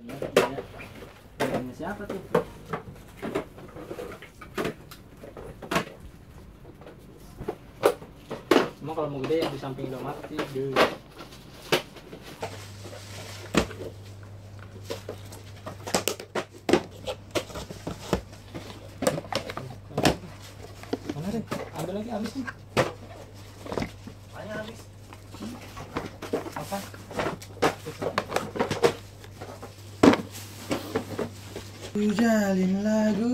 Ini siapa tuh? Emang kalau mau gede yang di samping udah mati dulu. Mana deh? Ambil lagi habis nih. Hujanlah ku